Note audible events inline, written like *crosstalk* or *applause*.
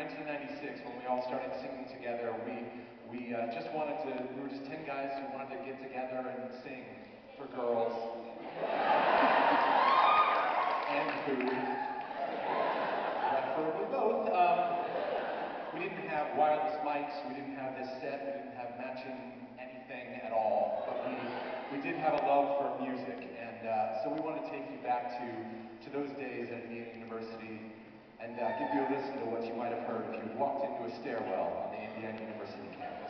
1996, when we all started singing together, we, we uh, just wanted to, we were just 10 guys who wanted to get together and sing for girls. *laughs* and food. Preferably both. Um, we didn't have wireless mics, we didn't have this set, we didn't have matching anything at all, but we, we did have a love for music, and uh, so we want to take you back to, to those days at Indiana University and uh, give you a listen to what you might have heard if you walked into a stairwell on the Indiana University campus.